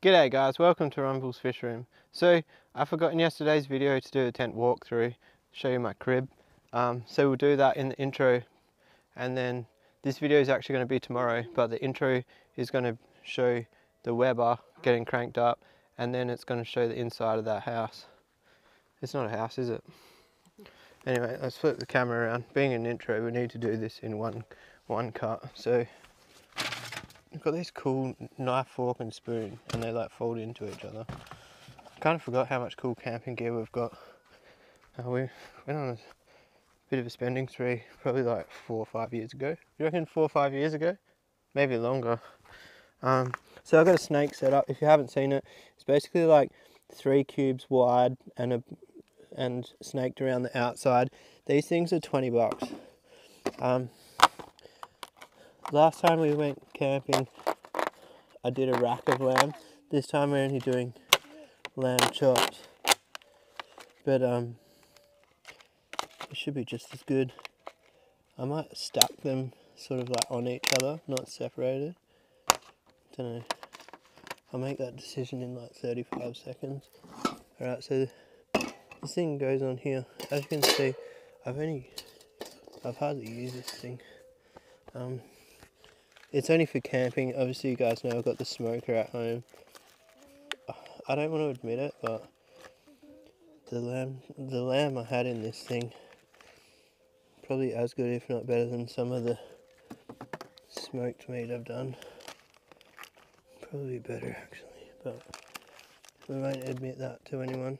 G'day guys, welcome to Rumball's Fishroom. So, I forgot in yesterday's video to do a tent walkthrough, show you my crib. Um, so we'll do that in the intro and then this video is actually going to be tomorrow, but the intro is going to show the Weber getting cranked up and then it's going to show the inside of that house. It's not a house, is it? Anyway, let's flip the camera around. Being an intro, we need to do this in one one cut. So we've got this cool knife, fork and spoon and they like fold into each other. Kind of forgot how much cool camping gear we've got. Uh, we went on a bit of a spending spree probably like four or five years ago. You reckon four or five years ago? Maybe longer. Um, so I've got a snake set up. If you haven't seen it, it's basically like three cubes wide and a and snaked around the outside. These things are 20 bucks. Um, last time we went camping, I did a rack of lamb. This time we're only doing lamb chops. But um, it should be just as good. I might stack them sort of like on each other, not separated. Don't know. I'll make that decision in like 35 seconds. Alright, so this thing goes on here. As you can see, I've only, I've hardly used this thing. Um, it's only for camping. Obviously, you guys know I've got the smoker at home. I don't want to admit it, but the lamb, the lamb I had in this thing, probably as good, if not better, than some of the smoked meat I've done. Probably better actually, but we won't admit that to anyone.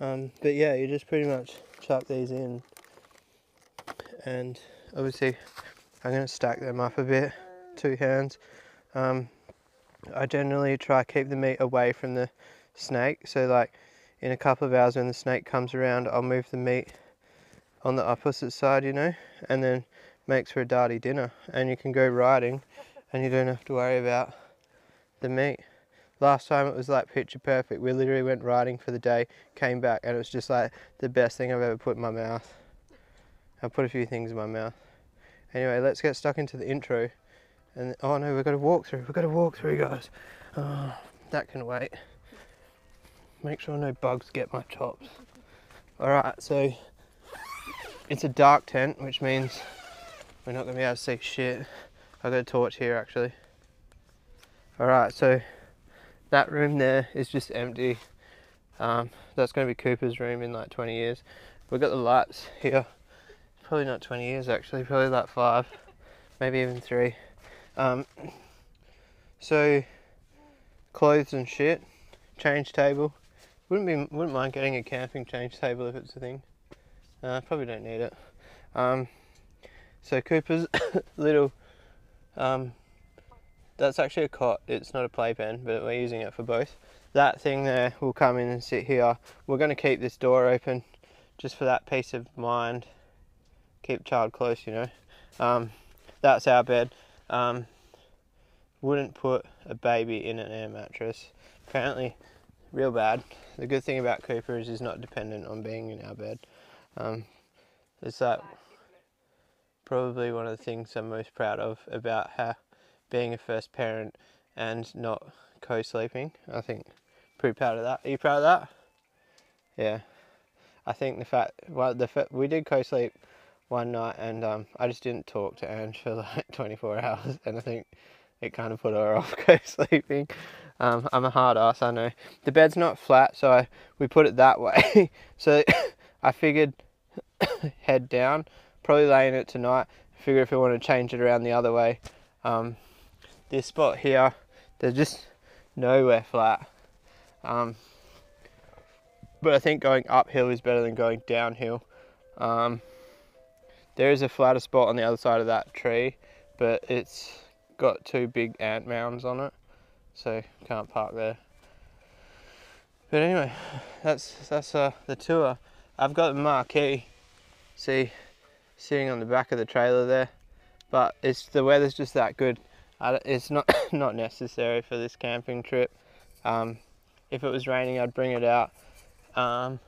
Um, but yeah, you just pretty much chuck these in and obviously I'm going to stack them up a bit, two hands. Um, I generally try to keep the meat away from the snake, so like in a couple of hours when the snake comes around, I'll move the meat on the opposite side, you know, and then makes for a darty dinner. And you can go riding and you don't have to worry about the meat. Last time it was like picture perfect. We literally went riding for the day, came back, and it was just like the best thing I've ever put in my mouth. I put a few things in my mouth. Anyway, let's get stuck into the intro. And oh no, we've got to walk through. We've got to walk through, guys. Oh, that can wait. Make sure no bugs get my chops. All right, so it's a dark tent, which means we're not to be able to see shit. I've got a torch here actually. All right, so that room there is just empty. Um, that's going to be Cooper's room in like 20 years. We've got the lights here. Probably not 20 years actually, probably like five, maybe even three. Um, so clothes and shit, change table. Wouldn't be wouldn't mind getting a camping change table if it's a thing. Uh, probably don't need it. Um, so Cooper's little um, that's actually a cot, it's not a playpen, but we're using it for both. That thing there will come in and sit here. We're going to keep this door open just for that peace of mind. Keep child close, you know. Um, that's our bed. Um, wouldn't put a baby in an air mattress. Apparently, real bad. The good thing about Cooper is he's not dependent on being in our bed. Um, it's that probably one of the things I'm most proud of about how being a first parent and not co-sleeping. I think pretty proud of that. Are you proud of that? Yeah. I think the fact well the we did co-sleep one night and um, I just didn't talk to Anne for like 24 hours and I think it kind of put her off co-sleeping. Um, I'm a hard ass, I know. The bed's not flat, so I, we put it that way. so I figured head down, probably laying it tonight. Figure if we want to change it around the other way. Um, this spot here, there's just nowhere flat. Um, but I think going uphill is better than going downhill. Um, there is a flatter spot on the other side of that tree, but it's got two big ant mounds on it, so can't park there. But anyway, that's that's uh, the tour. I've got the marquee, see, sitting on the back of the trailer there, but it's the weather's just that good it's not not necessary for this camping trip. Um, if it was raining, I'd bring it out. Um,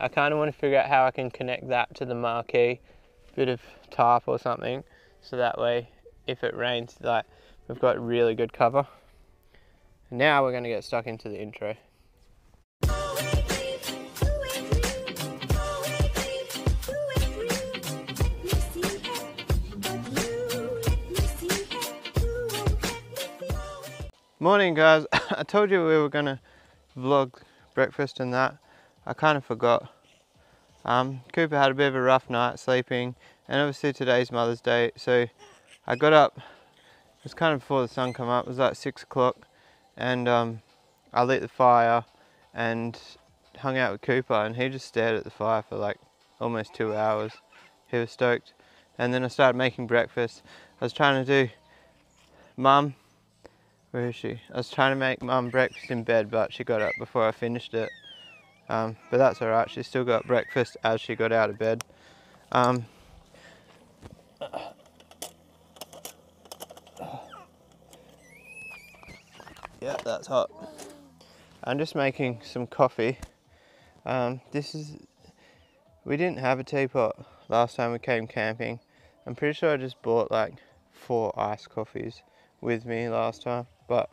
I kind of want to figure out how I can connect that to the marquee, bit of tarp or something, so that way, if it rains, like we've got really good cover. Now we're gonna get stuck into the intro. Morning guys, I told you we were gonna vlog breakfast and that. I kind of forgot. Um, Cooper had a bit of a rough night sleeping and obviously today's Mother's Day so I got up, it was kind of before the sun come up, it was like six o'clock and um, I lit the fire and hung out with Cooper and he just stared at the fire for like almost two hours. He was stoked and then I started making breakfast. I was trying to do mum where is she? I was trying to make mum breakfast in bed, but she got up before I finished it. Um, but that's alright, she still got breakfast as she got out of bed. Um, yeah, that's hot. I'm just making some coffee. Um, this is, we didn't have a teapot last time we came camping. I'm pretty sure I just bought like four iced coffees with me last time but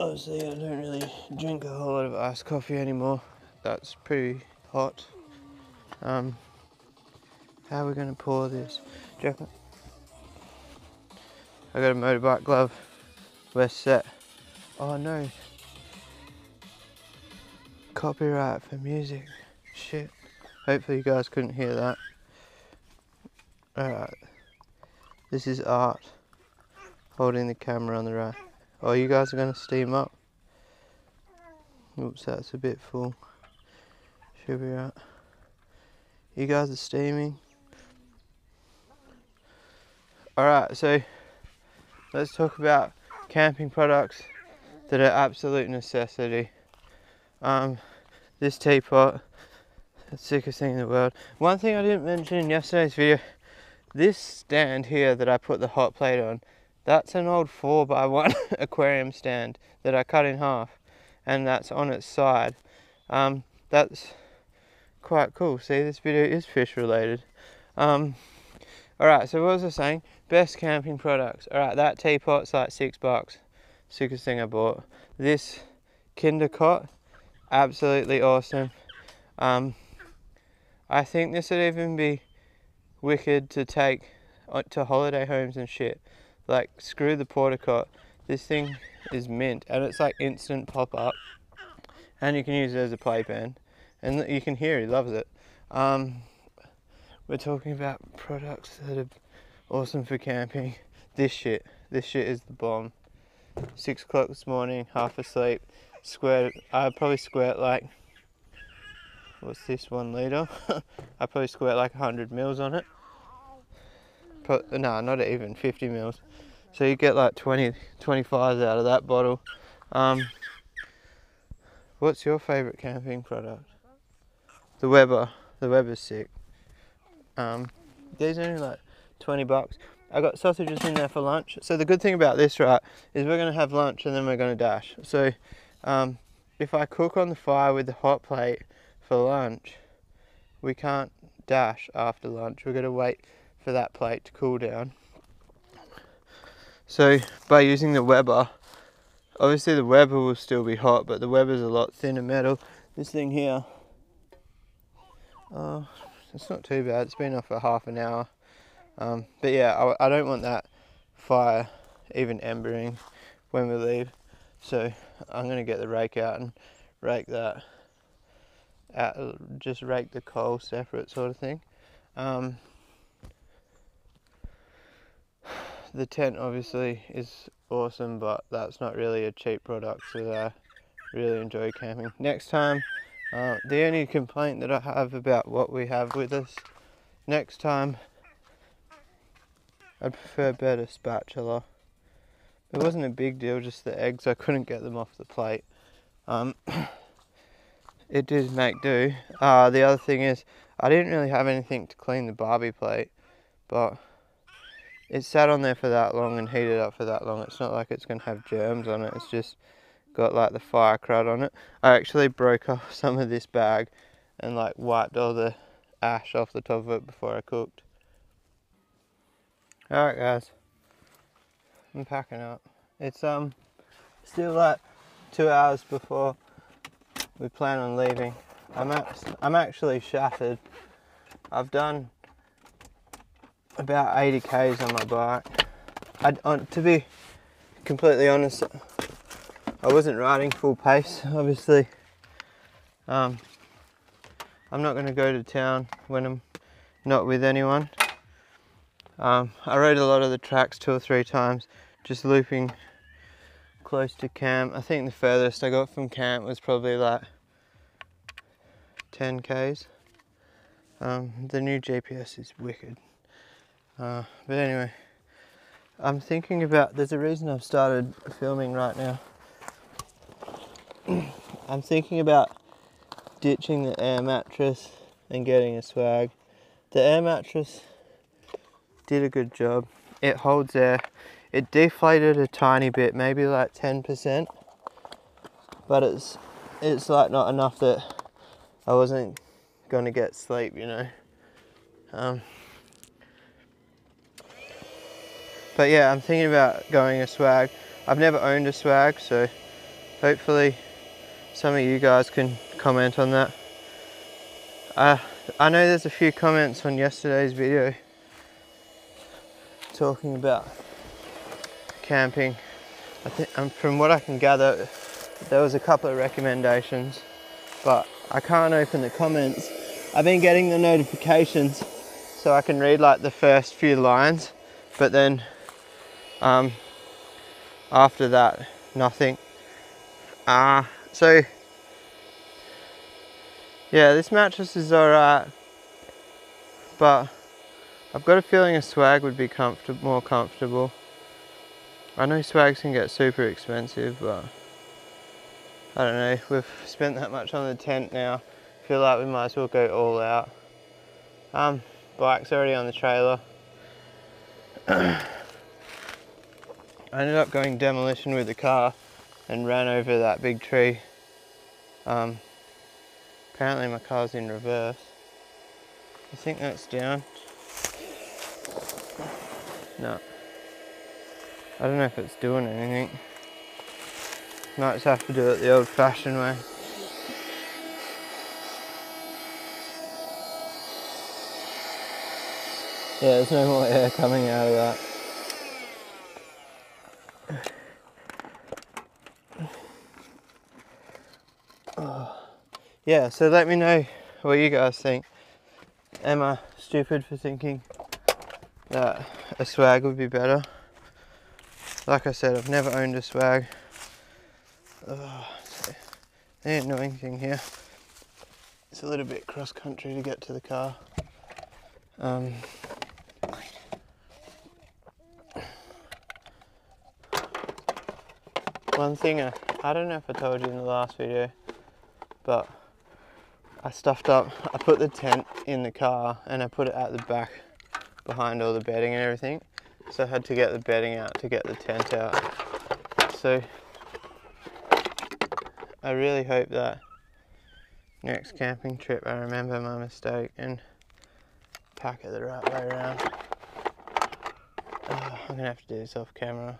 obviously I don't really drink a whole lot of iced coffee anymore. That's pretty hot. Um, how are we going to pour this? I got a motorbike glove. We're set. Oh no. Copyright for music. Shit. Hopefully you guys couldn't hear that. Alright. This is art holding the camera on the right. Oh, you guys are going to steam up. Oops, that's a bit full. Should be right. You guys are steaming. Alright, so let's talk about camping products that are absolute necessity. Um, this teapot, the sickest thing in the world. One thing I didn't mention in yesterday's video, this stand here that I put the hot plate on, that's an old 4 by one aquarium stand that I cut in half and that's on its side. Um, that's quite cool. See, this video is fish related. Um, Alright, so what was I saying? Best camping products. Alright, that teapot's like six bucks. Sickest thing I bought. This Kinder cot, absolutely awesome. Um, I think this would even be wicked to take to holiday homes and shit like screw the porta this thing is mint and it's like instant pop up and you can use it as a playpen. And you can hear he loves it. Um, we're talking about products that are awesome for camping. This shit. This shit is the bomb. Six o'clock this morning half asleep. Squared i probably squirt like what's this one liter i probably squirt like 100 mils on it no, nah, not even 50 mils. So you get like 20, 25s out of that bottle. Um, what's your favourite camping product? The Weber. The Weber's sick. Um, these are only like 20 bucks. I got sausages in there for lunch. So the good thing about this, right, is we're going to have lunch and then we're going to dash. So um, if I cook on the fire with the hot plate for lunch, we can't dash after lunch. We're going to wait for that plate to cool down. So by using the Weber, obviously the Weber will still be hot, but the Weber's a lot thinner metal. This thing here, oh, it's not too bad. It's been off for half an hour. Um, but yeah, I, I don't want that fire even embering when we leave. So I'm gonna get the rake out and rake that out, just rake the coal separate sort of thing. Um, the tent obviously is awesome, but that's not really a cheap product, so I really enjoy camping. Next time, uh, the only complaint that I have about what we have with us, next time, I'd prefer better spatula. It wasn't a big deal, just the eggs, I couldn't get them off the plate. Um, it did make do. Uh, the other thing is, I didn't really have anything to clean the barbie plate, but it sat on there for that long and heated up for that long. It's not like it's going to have germs on it. It's just got like the fire crud on it. I actually broke off some of this bag and like wiped all the ash off the top of it before I cooked. Alright guys, I'm packing up. It's um Still like two hours before we plan on leaving. I'm, I'm actually shattered. I've done about 80 k's on my bike. I, to be completely honest, I wasn't riding full pace, obviously. Um, I'm not going to go to town when I'm not with anyone. Um, I rode a lot of the tracks two or three times, just looping close to camp. I think the furthest I got from camp was probably like 10 k's. Um, the new GPS is wicked. Uh, but anyway, I'm thinking about, there's a reason I've started filming right now. I'm thinking about ditching the air mattress and getting a swag. The air mattress did a good job. It holds air. It deflated a tiny bit, maybe like 10%, but it's it's like not enough that I wasn't gonna get sleep, you know. Um, but yeah, I'm thinking about going a swag. I've never owned a swag, so hopefully some of you guys can comment on that. Uh, I know there's a few comments on yesterday's video talking about camping. I think, um, from what I can gather, there was a couple of recommendations, but I can't open the comments. I've been getting the notifications so I can read like the first few lines, but then um, after that, nothing. Ah, uh, so yeah, this mattress is alright, but I've got a feeling a swag would be comfort more comfortable. I know swags can get super expensive, but I don't know, we've spent that much on the tent now. feel like we might as well go all out. Um, bike's already on the trailer. I ended up going demolition with the car and ran over that big tree. Um, apparently my car's in reverse. I think that's down. No. I don't know if it's doing anything. Might just have to do it the old fashioned way. Yeah, there's no more air coming out of that. Yeah, so let me know what you guys think. Am I stupid for thinking that a swag would be better? Like I said, I've never owned a swag. Oh, the annoying thing here. It's a little bit cross country to get to the car. Um, one thing, I, I don't know if I told you in the last video, but I stuffed up, I put the tent in the car and I put it at the back behind all the bedding and everything. So I had to get the bedding out to get the tent out. So I really hope that next camping trip I remember my mistake and pack it the right way around. Oh, I'm gonna have to do this off camera.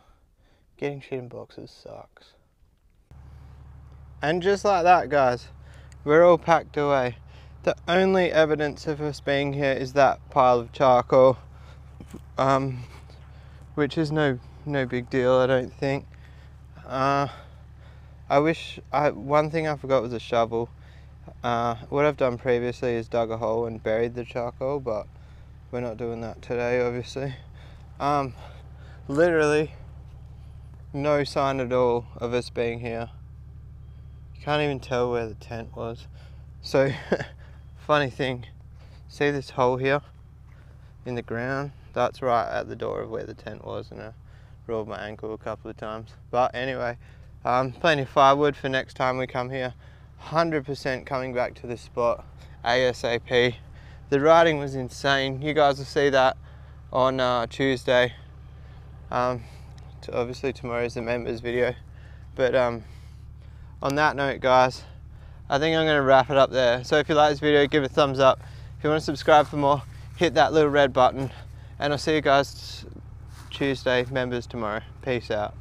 Getting shit in boxes sucks. And just like that guys, we're all packed away. The only evidence of us being here is that pile of charcoal, um, which is no no big deal, I don't think. Uh, I wish, I, one thing I forgot was a shovel. Uh, what I've done previously is dug a hole and buried the charcoal, but we're not doing that today, obviously. Um, literally, no sign at all of us being here. Can't even tell where the tent was. So, funny thing, see this hole here in the ground? That's right at the door of where the tent was and I rolled my ankle a couple of times. But anyway, um, plenty of firewood for next time we come here. 100% coming back to this spot ASAP. The riding was insane. You guys will see that on uh, Tuesday. Um, obviously tomorrow's the members video. But um, on that note guys I think I'm going to wrap it up there. So if you like this video give it a thumbs up. If you want to subscribe for more hit that little red button. And I'll see you guys Tuesday members tomorrow. Peace out